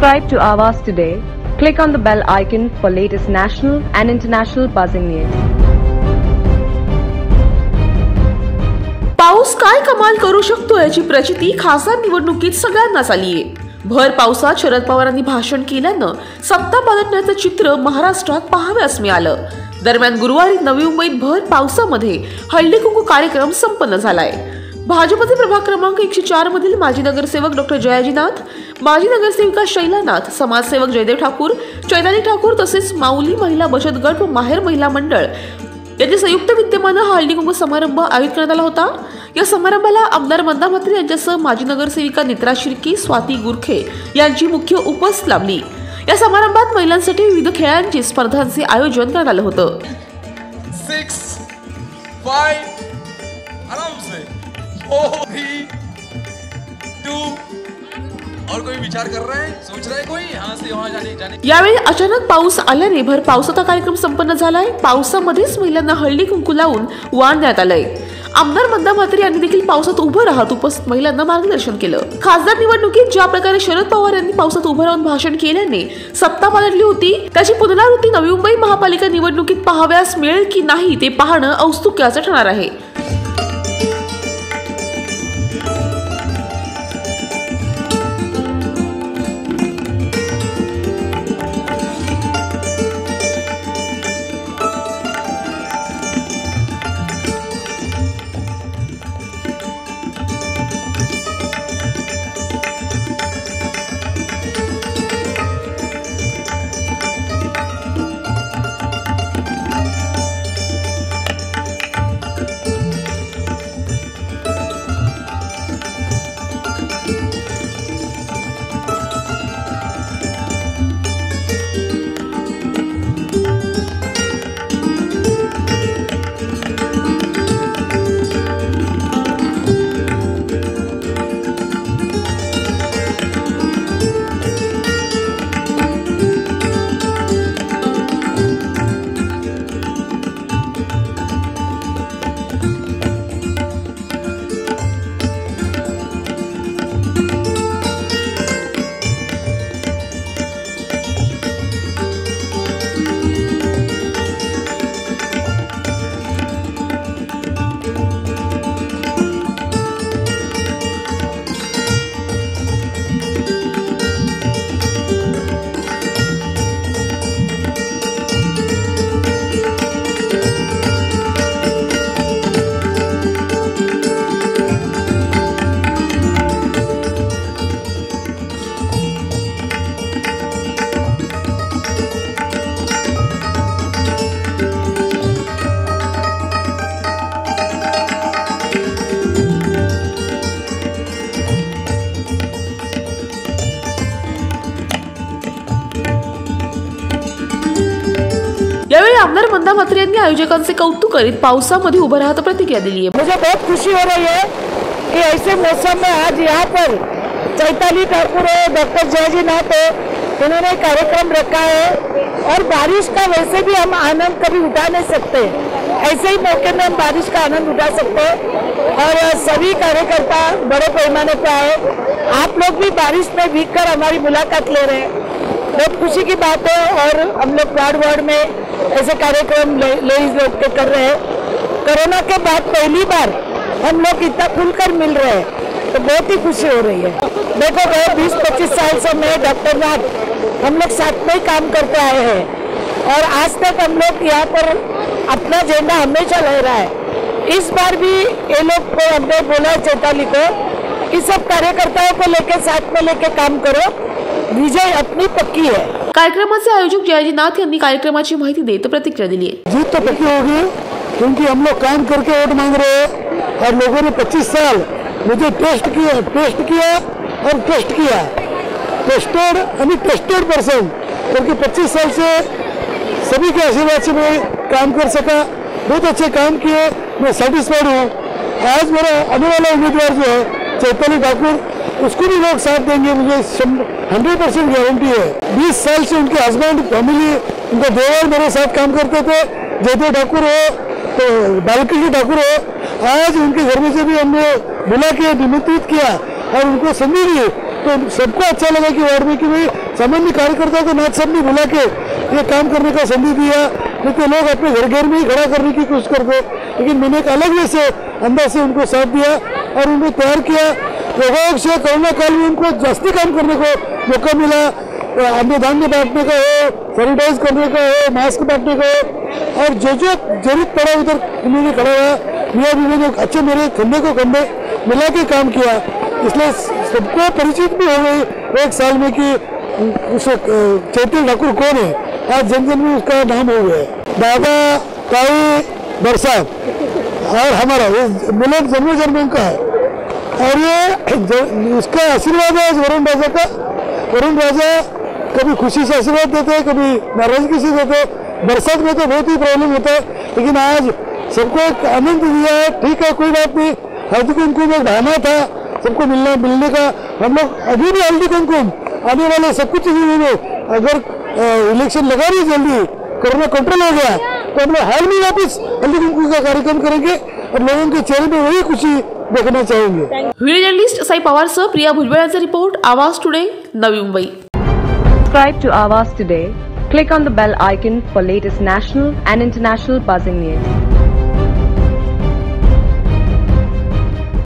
Subscribe to Avas today. Click on the bell icon for latest national and international buzzing news. पाऊस काय कमाल करू शकतो याची प्रचिती खासदार निवडणुकीत सगळ्यांनाच आलीये भर पावसात शरद पवारांनी भाषण केल्यानं सत्ता बदलण्याचं चित्र महाराष्ट्रात पाहाव्यास मिळालं दरम्यान गुरुवारी नवी मुंबईत भर पावसामध्ये हळदी कुंकू कार्यक्रम संपन्न झालाय भाजपचे प्रभाग क्रमांक एकशे चार मधील माजी नगरसेवक डॉक्टर जयाजीनाथ माजी नगरसेविका शैलानाथ समाजसेवक जयदेव ठाकूर चैताली ठाकूर तसेच माऊली महिला बचत गट व माहेर महिला मंडळ यांच्या संयुक्त विद्यमानं हा हळदी समारंभ आयोजित करण्यात आला होता. या समारंभाला आमदार मंदा म्हात्रे यांच्यासह माजी नगरसेविका नेत्रा शिर्की स्वाती गुरखे यांची मुख्य उपस्थित लाभली या समारंभात महिलांसाठी विविध खेळांची स्पर्धांचे आयोजन करण्यात आलं होतं. सिक्स टू और कोई विचार कर रहा है? सोच रहा है कोई? यहाँ से वहाँ जाने जाने यावेळी अचानक पाऊस आल्याने भर पावसाचा कार्यक्रम संपन्न झालाय. पावसामध्येच महिलांना हळदी कुंकू लावून वाण देण्यात आलंय. आमदार मंदा म्हात्रे यांनी देखील पावसात उभं राहत उपस्थित महिलांना मार्गदर्शन केलं. खासदार निवडणुकीत ज्या प्रकारे शरद पवार यांनी पावसात उभं राहून भाषण केल्याने सत्ता पालटली होती त्याची पुनरावृत्ती नवी मुंबई महापालिका निवडणुकीत पाहाव्यास मिळेल की नाही ते पाहणं औत्सुक्याचं ठरणार आहे. आमदार मंदा म्हात्रे यांनी आयोजकांचे कौतुक करीत पावसामध्ये उभं राहत प्रतिक्रिया दिली आहे. मुझे बहुत खुशी हो रही है कि ऐसे मौसम में आज यहाँ पर चैताली ठाकुर है डॉक्टर जयजी नाथ है। उन्होंने कार्यक्रम रखा है और बारिश का वैसे भी हम आनंद कभी उठा नहीं सकते। ऐसे ही मौके में हम बारिश का आनंद उठा सकते हैं। और सभी कार्यकर्ता बड़े पैमाने पर आए। आप लोग भी बारिश में भीग कर हमारी मुलाकात ले रहे हैं। बहुत खुशी की बात है और हम लोग वार्ड वार्ड में ऐसे कार्यक्रम लेडीज़ लोग के कर रहे हैं। कोरोना के बाद पहली बार हम लोग इतना खुलकर मिल रहे हैं तो बहुत ही खुशी हो रही है। देखो गए बीस पच्चीस साल से मैं डॉक्टर नाथ हम लोग साथ में ही काम करते आए हैं। और आज तक हम लोग यहाँ पर अपना झंडा हमेशा लहरा है। इस बार भी ये लोग को हमने बोला चैताली को कि सब कार्यकर्ताओं को लेके, साथ में लेके काम करो। विजय अपनी पक्की है। कार्यक्रमाचे आयोजक जयाजी नाथ यांनी कार्यक्रमाची माहिती देत प्रतिक्रिया दिली आहे. जीत तो पक्की होगी क्योंकि हम लोग काम करके वोट मांग रहे हैं और लोगों ने 25 साल मुझे टेस्ट किया टेस्ट किया और टेस्ट किया। टेस्टेड टेस्टेड पर्सन क्योंकि 25 साल से सभी के आशीर्वाद से मैं काम कर सका। बहुत अच्छे काम किए मैं सेटिस्फाइड हूँ। आज मेरा आने वाला उम्मीदवार जो है चैताली ठाकुर उसको भी लोग साथ देंगे मुझे हंड्रेड परसेंट गारंटी है। बीस साल से उनके हस्बैंड फैमिली उनके देवर मेरे साथ काम करते थे। जयदेव ठाकुर हो तो बालकृष्ण ठाकुर हो, आज उनके घर में से भी हमने बुला के निमंत्रित किया और उनको संधि दी। तो सबको अच्छा लगा कि वार्ड में कि भाई, सामान्य कार्यकर्ता को नाथ साहब ने बुला के ये काम करने का संधि दिया। नहीं तो लोग अपने घर घर में ही खड़ा करने की कोशिश करते। लेकिन मैंने एक अलग जैसे अंदाज से उनको साथ दिया और उनको तैयार किया। प्रभाव से कोरोना काल में उनको जास्ती काम करने को मौका मिला। अन्य धान्य बांटने का हो सैनिटाइज करने का हो मास्क बांटने का हो और जो जो ज़रूरत पड़ा उधर उन्होंने खड़ा हुआ मियाँ बीवी ने अच्छे मेरे कंधे को कंधे मिला के काम किया। इसलिए सबको परिचित भी हो गई एक साल में कि उस चैतन्य ठाकुर कौन है? आज जन जन में उसका नाम हो गया दादा ताई बरसात, और हमारा ये मिलन जन्म जन्म का है। और ये उसका आशीर्वाद है वरुण राजा का। वरुण राजा कभी खुशी से आशीर्वाद देते हैं, कभी नाराज़गी से देते हैं। बरसात में तो बहुत ही प्रॉब्लम होता है। लेकिन आज सबको एक आनंद दिया है, ठीक है, कोई बात नहीं। हल्दी कुमकुम एक बहाना था सबको मिलना, मिलने का। हम लोग अभी भी हल्दी कुमकुम, आने वाले सब कुछ में अगर इलेक्शन लगा रही जल्दी कोरोना कंट्रोल हो गया तो हम लोग हाल में वापस हल्दी कुमकुम का कार्यक्रम करेंगे। और लोगों के चेहरे में वही खुशी देखना चाहेंगे video journalist Sai पवारसह Priya भुजबळांचा report Awaaz today Navi Mumbai Subscribe to Avas today. Click on the bell icon for latest national and international buzzing news.